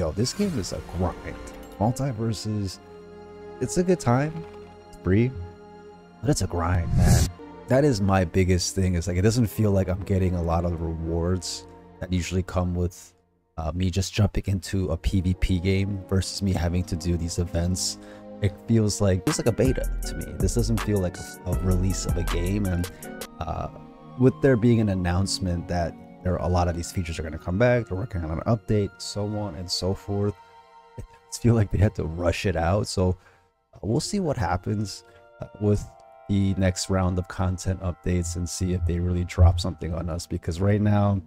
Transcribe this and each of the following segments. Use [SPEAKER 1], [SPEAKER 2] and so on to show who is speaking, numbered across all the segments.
[SPEAKER 1] yo, this game is a grind. MultiVersus, it's a good time, free, but it's a grind, man. That is my biggest thing. Is like it doesn't feel like I'm getting a lot of rewards that usually come with uh, me just jumping into a PvP game versus me having to do these events. It feels like it's like a beta to me. This doesn't feel like a, a release of a game, and uh, with there being an announcement that there are a lot of these features are going to come back, they're working on an update, so on and so forth. It feel like they had to rush it out. So uh, we'll see what happens uh, with the next round of content updates and see if they really drop something on us. Because right now,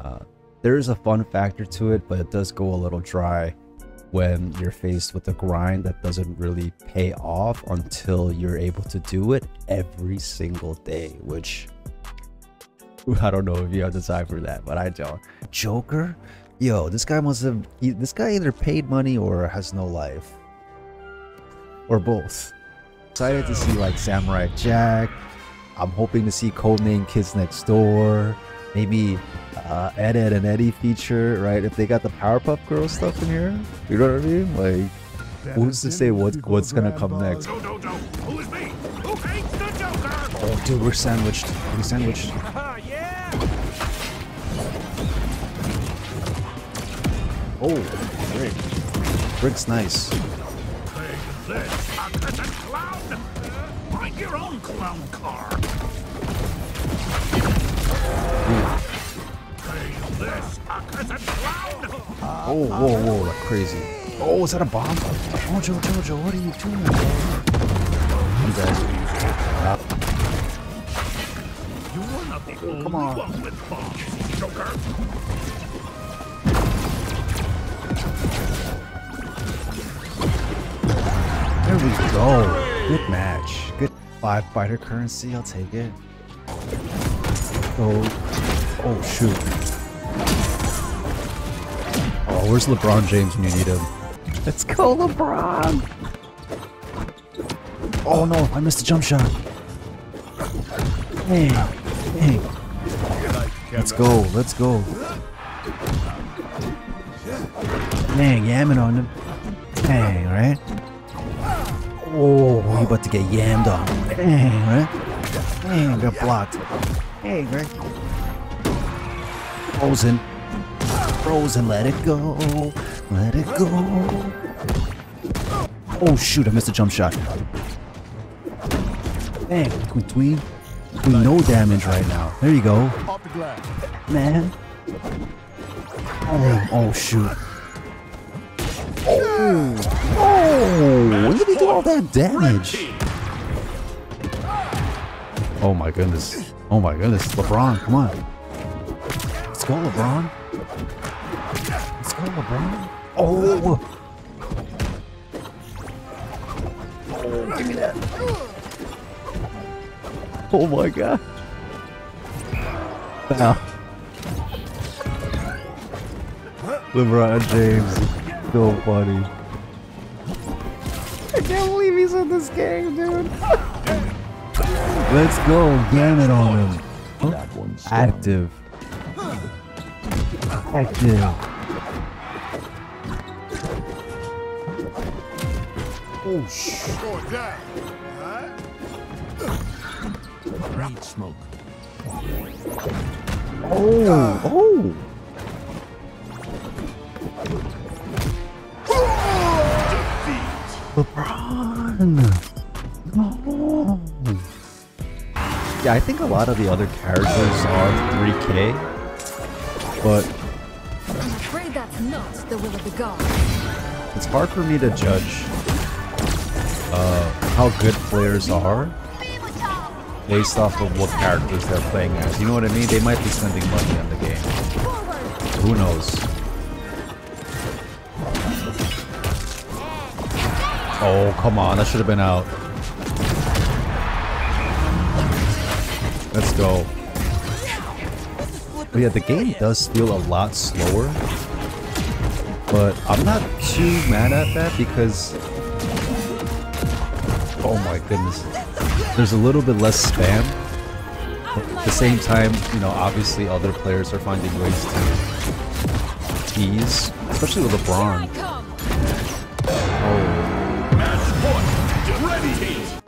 [SPEAKER 1] uh, there is a fun factor to it, but it does go a little dry when you're faced with a grind that doesn't really pay off until you're able to do it every single day, which I don't know if you have the time for that, but I don't. Joker? Yo, this guy must have. This guy either paid money or has no life. Or both. Excited to see like Samurai Jack. I'm hoping to see Codename Kids Next Door. Maybe uh, Ed, Edd n Eddy feature, right? If they got the Powerpuff Girls stuff in here, you know what I mean? Like, who's to say what what's gonna come next? Oh, dude, we're sandwiched. We're sandwiched. Oh, Rick. Rick's nice. Take this, accursed clown!
[SPEAKER 2] Find your own clown car. Take this, accursed clown!
[SPEAKER 1] Oh, whoa, whoa, that's crazy. Oh, is that a bomb? Oh, Jojo, Jojo, what are you doing? You guys.
[SPEAKER 2] are using You're not the only
[SPEAKER 1] Come on.
[SPEAKER 2] one with bombs, Joker.
[SPEAKER 1] There we go. Good match. Good five fighter currency. I'll take it. Oh, oh shoot. Oh, where's LeBron James when you need him? Let's go, LeBron. Oh no, I missed a jump shot. Hey, hey. Let's go, let's go. Dang, yamming on him. Dang, right? Oh, he about to get yammed on. Dang, right? Dang, got blocked. Hey, right? Frozen. Frozen, let it go. Let it go. Oh, shoot, I missed a jump shot. Dang, between, between no damage right now. There you go. Man. Oh, oh, shoot. Oh, oh, when did he do all that damage? Oh my goodness. Oh my goodness. LeBron, come on. Let's go, LeBron. Let's go, LeBron. Oh. Oh, give me that. Oh my god. Now. LeBron James. So funny. I can't believe he's in this game, dude. Let's go. Damn it on him. Active. Active. Oh, shit.
[SPEAKER 2] Reed smoke.
[SPEAKER 1] Oh, oh. Yeah, I think a lot of the other characters are 3K, but
[SPEAKER 3] I'm afraid that's not the will of the gods.
[SPEAKER 1] it's hard for me to judge uh, how good players are based off of what characters they're playing as. You know what I mean? They might be spending money on the game. Who knows? Oh, come on. That should have been out. Let's go. But yeah, the game does feel a lot slower. But I'm not too mad at that because... Oh my goodness. There's a little bit less spam. But at the same time, you know, obviously other players are finding ways to tease. especially with LeBron. Oh.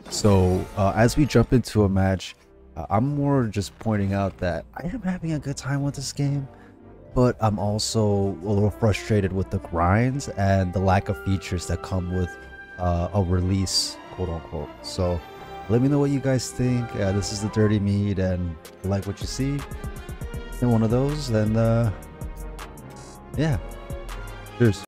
[SPEAKER 1] So uh, as we jump into a match, uh, I'm more just pointing out that I am having a good time with this game, but I'm also a little frustrated with the grinds and the lack of features that come with uh, a release, quote unquote. So let me know what you guys think. Uh, this is the Dirty Mead, and like what you see in one of those, then uh, yeah, cheers.